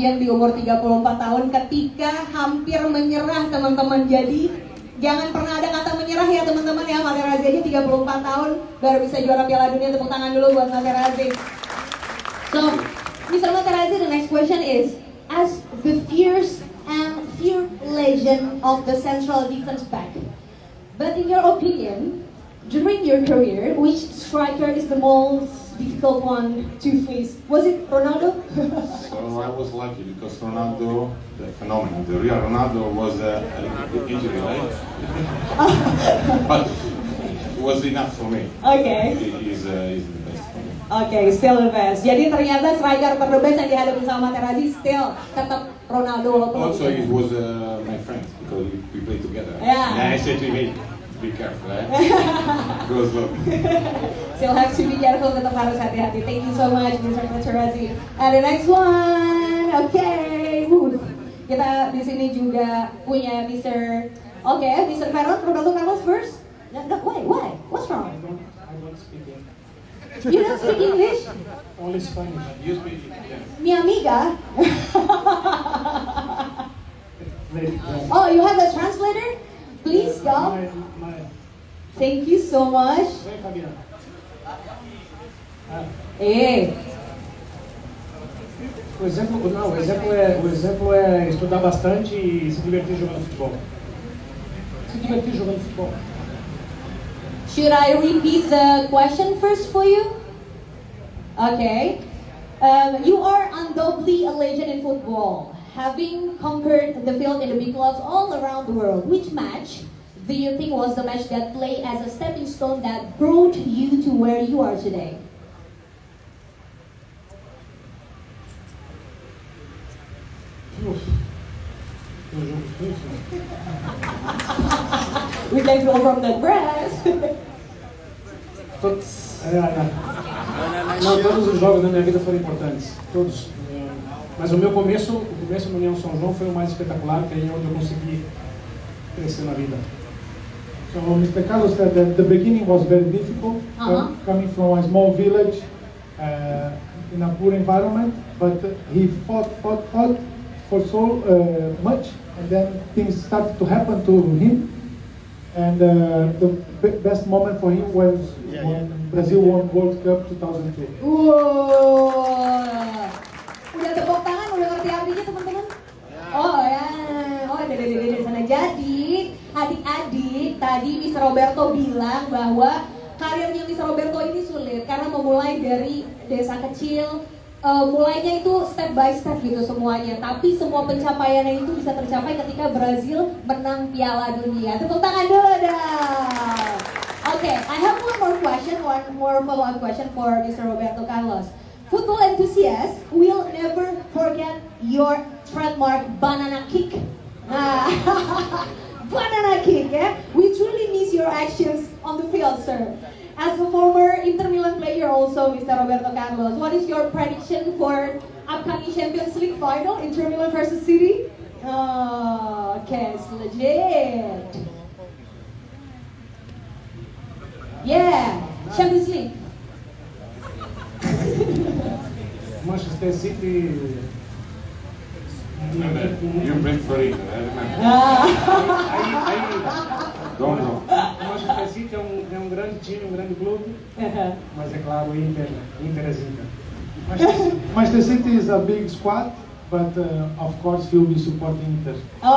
champion di umur 34 tahun ketika hampir menyerah teman-teman. Jadi jangan pernah ada kata menyerah ya teman-teman ya. Materazzi aja 34 tahun baru bisa juara Piala Dunia. Tepuk tangan dulu buat Materazzi. So, Mr. Materazzi, the next question is, as the fierce and feared legend of the central defense back, but in your opinion, during your career, which striker is the most difficult one to face? Was it Ronaldo? So I was lucky because Ronaldo, the phenomenon, the real Ronaldo was uh, a little bit injury, right? but it was enough for me. okay. He is uh, he's the best for me. Okay, still the best. Jadi ternyata striker terbest yang dihadapi sama Materazzi still tetap Ronaldo Also, he was uh, my friend because we, we played together. Yeah. And I said to him, be careful, eh? Go slow. Still have to be careful, tetap harus hati-hati. Thank you so much, Mr. Materazzi. And the next one, okay. Kita di sini juga punya Mr. Oke, Mr. Ferron, Roberto Carlos first. No, no, why, why? What's wrong? I don't, speak English. You don't speak English? Only Spanish. You speak Italian. Mi amiga. Oh, you have a translator? Please my, Thank you so much. Vem, Ah, Hey. o exemplo, não, o exemplo é, o exemplo é estudar bastante e se divertir jogando futebol. Se divertir jogando futebol. Should I repeat the question first for you? Okay. Um, you are undoubtedly a legend in football, having conquered the field in the big clubs all around the world. Which match do you think was the match that played as a stepping stone that brought you to where you are today? Uf. Jogo difícil. We can go from the grass. Todos, é, é. Não, todos os jogos da minha vida foram importantes. Todos. Mas o meu começo, o começo no União São João foi o mais espetacular, que é onde eu consegui crescer na vida. So Mr. Carlos said that the beginning was very difficult, Uh-huh. com- coming from a small village uh, in a poor environment, but he fought, fought, fought for so uh, much, and then things started to happen to him. And uh, the be- best moment for him was when Brazil won World Cup 2002. Wow. Tadi Mr. Roberto bilang bahwa karirnya Mr. Roberto ini sulit karena memulai dari desa kecil, eh, mulainya itu step by step gitu semuanya. Tapi semua pencapaiannya itu bisa tercapai ketika Brazil menang Piala Dunia. Tepuk tangan dulu dong. Okay, I have one more question, one more follow-up question for Mr. Roberto Carlos. Football enthusiasts will never forget your trademark banana kick. Ah, banana kick? We truly miss your actions on the field, sir. As a former Inter Milan player also, Mr. Roberto Carlos, what is your prediction for upcoming Champions League final, Inter Milan versus City? Oh, okay, it's legit. Yeah, Champions League. Manchester City. You played for it, I remember. Ah. Aí, aí, Don't know. o Manchester City é um, é um grande time, um grande clube, mas é claro, o Inter, Inter é Inter. Manchester, Manchester City is a big squad, but uh, of course he'll be supporting Inter. Oh,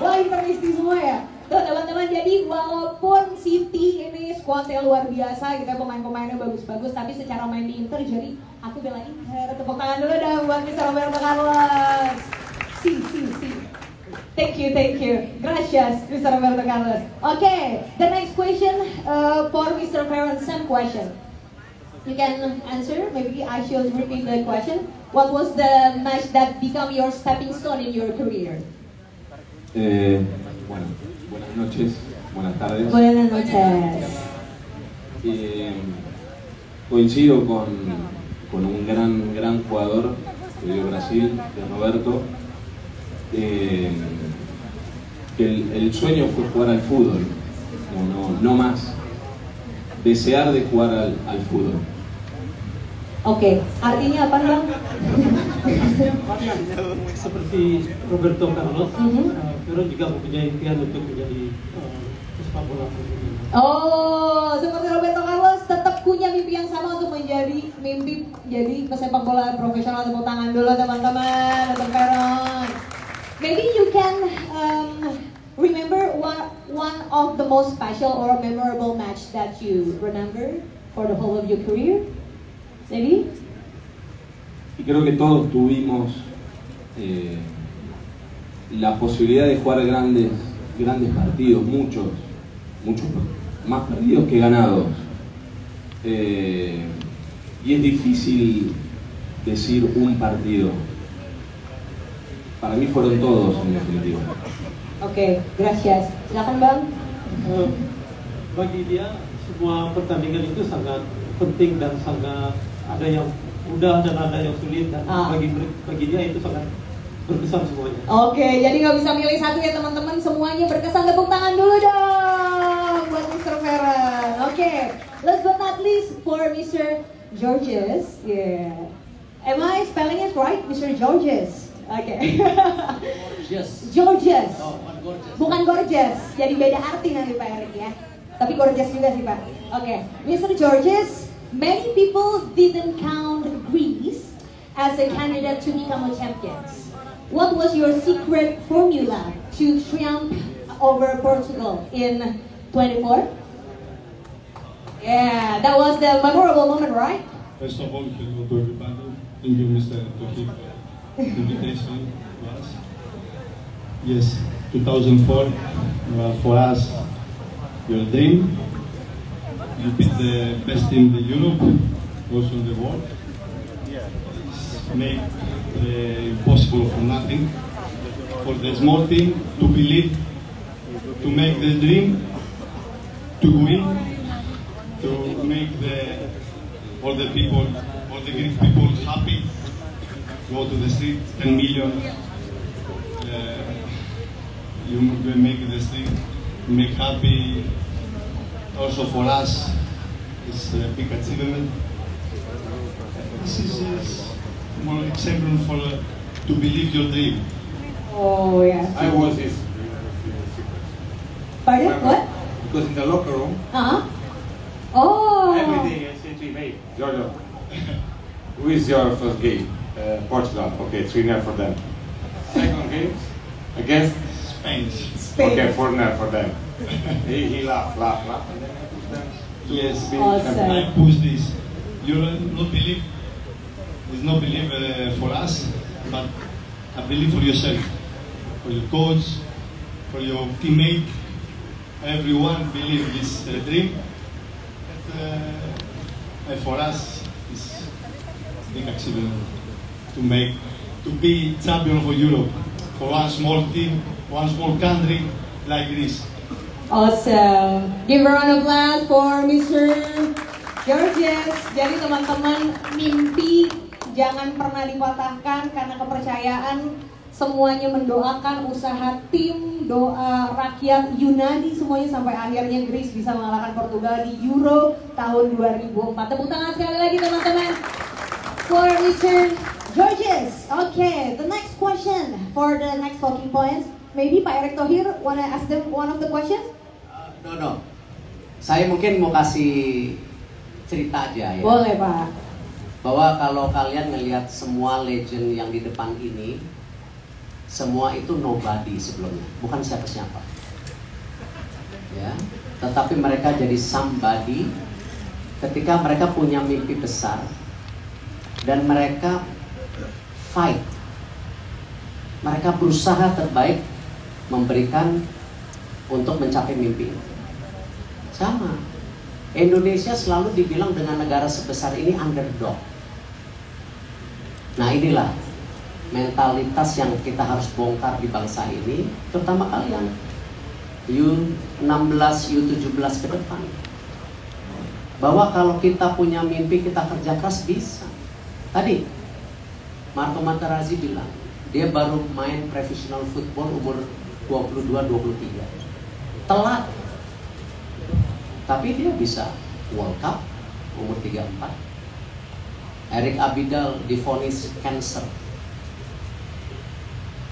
wah intermisti semua ya. Tuh teman-teman, jadi walaupun Ini squadnya luar biasa gitu ya, pemain-pemainnya bagus-bagus, tapi secara main di Inter jadi aku bela Inter. Tepuk tangan dulu dong buat Mr. Roberto Carlos. Si, si, si. Thank you, thank you. Gracias, Mr. Roberto Carlos. Okay, the next question uh, for Mr. Ferron, same question. You can answer. Maybe I should repeat the question. What was the match that become your stepping stone in your career? Eh, bueno, buenas noches, buenas tardes. Buenas noches. Eh, coincido con, con un gran, gran jugador dio Brasil, de Roberto, eh, que el, el sueño fue jugar al fútbol, no, no, no más. Desear de jugar al, al fútbol. Oke, artinya apa bang? seperti Roberto Carlos, uh, Vero juga mempunyai impian untuk menjadi uh, pesepak bola profesional. Oh, seperti Roberto Carlos tetap punya mimpi yang sama untuk menjadi mimpi jadi pesepak bola profesional. Tepuk tangan dulu teman-teman untuk Peron. Maybe you can um, remember one one of the most special or memorable match that you remember for the whole of your career. Maybe? Y creo que todos tuvimos eh, la posibilidad de jugar grandes, grandes partidos, muchos, muchos más perdidos que ganados. Eh, y es difícil decir un partido. Para mí fueron todos en definitiva. Oke, gracias. Silakan Bang. Uh, bagi dia semua pertandingan itu sangat penting dan sangat ada yang mudah dan ada yang sulit dan Ah. bagi bagi dia itu sangat berkesan semuanya. Oke, jadi nggak bisa milih satu ya teman-teman, semuanya berkesan tepuk tangan dulu dong Mr. Ferran. Oke, last but not least for Mr. Georges. Yeah. Am I spelling it right, Mr. Georges? Oke. Yes. Georges. Oh, one gorgeous. Bukan gorgeous, jadi beda arti nanti Pak Erik ya. Tapi gorgeous juga sih Pak. Oke, Mr. Georges, many people didn't count Greece as a candidate to become a champions. What was your secret formula to triumph over Portugal in 24? Yeah, that was the memorable moment, right? First of all, hello to everybody. Thank you, Mr. the invitation to us. Yes, 2004 uh, for us, your dream. You beat the best team in Europe, also in the world. It's Make the impossible nothing. For the small team to believe, to make the dream, to win, to make the all the people, all the Greek people happy. Go to the street, 10 million. Uh, you make the street, make happy. Also for us, it's a big achievement. This is uh, more example for uh, to believe your dream. Oh yeah. I was his. Pardon? What? Because in the locker room, Uh-huh. Oh. every day I say to him, hey, Giorgio, who is your first game? Uh, Portugal. Okay, 3 0 for them. Second game against Spain. Spain. Okay, 4 0 for them. he, he laughed, laughed, laughed, and then I pushed them Yes. be Awesome. I push this. You don't not believe. It's not believe uh, for us, but I believe for yourself, for your coach, for your teammate. Everyone believe this uh, dream. But, uh, and for us, it's big achievement to make to be champion for Europe. For one small team, one small country like this. Awesome. Give a round of applause for Mr. Georges. Jadi teman-teman, mimpi jangan pernah dipatahkan karena kepercayaan semuanya mendoakan usaha tim, doa rakyat Yunani semuanya sampai akhirnya Greece bisa mengalahkan Portugal di Euro tahun 2004. Tepuk tangan sekali lagi teman-teman for Mr. Georges. Okay, the next question for the next talking points. Maybe Pak Erick Thohir wanna ask them one of the questions? No, no. Saya mungkin mau kasih cerita aja ya. Boleh Pak. Bahwa kalau kalian ngelihat semua legend yang di depan ini, semua itu nobody sebelumnya, bukan siapa-siapa. Ya, tetapi mereka jadi somebody ketika mereka punya mimpi besar dan mereka fight. Mereka berusaha terbaik memberikan untuk mencapai mimpi. Sama. Indonesia selalu dibilang dengan negara sebesar ini underdog. Nah inilah mentalitas yang kita harus bongkar di bangsa ini, terutama kalian. U16, U17 ke depan. Bahwa kalau kita punya mimpi, kita kerja keras bisa. Tadi, Marco Materazzi bilang, dia baru main professional football umur 22-23. Telat. Tapi dia bisa World Cup umur 34. Erik Abidal difonis cancer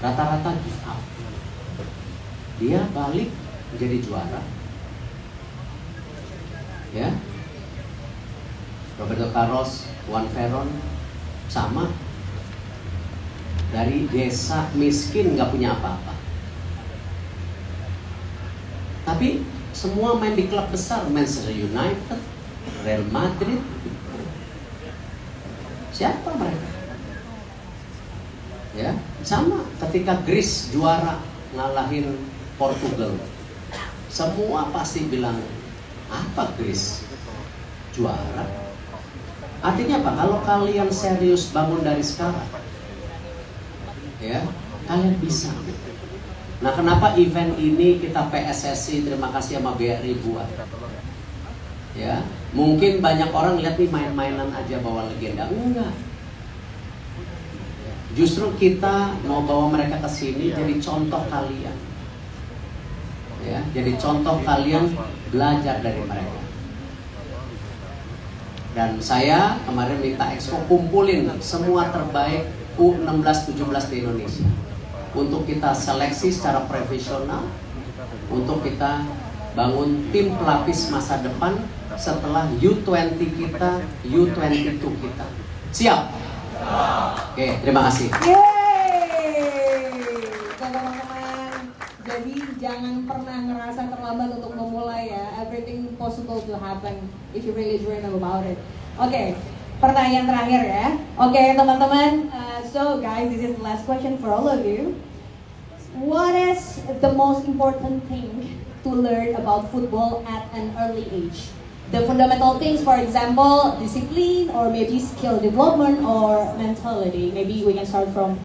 rata-rata give up. Dia balik menjadi juara. Ya, Roberto Carlos, Juan Ferron, sama dari desa miskin nggak punya apa-apa. Tapi semua main di klub besar, Manchester United, Real Madrid. Siapa mereka? Ya, sama ketika Greece juara ngalahin Portugal. Semua pasti bilang, apa Greece? Juara. Artinya apa? Kalau kalian serius bangun dari sekarang, ya, kalian bisa. Nah, kenapa event ini kita PSSI terima kasih sama BRI buat? Ya, mungkin banyak orang lihat nih main-mainan aja bawa legenda. Enggak. Justru kita mau bawa mereka ke sini jadi contoh kalian. Ya, jadi contoh kalian belajar dari mereka. Dan saya kemarin minta Expo kumpulin semua terbaik U16 17 di Indonesia untuk kita seleksi secara profesional untuk kita bangun tim pelapis masa depan setelah U20 kita, U22 kita. Siap? Oke, terima kasih. Yeay! Teman-teman. Jadi jangan pernah ngerasa terlambat untuk memulai ya. Everything possible to happen if you really dream about it. Oke, pertanyaan terakhir ya. Oke, teman-teman. Uh, so guys, this is the last question for all of you. What is the most important thing to learn about football at an early age? The fundamental things, for example, discipline or maybe skill development or mentality. Maybe we can start from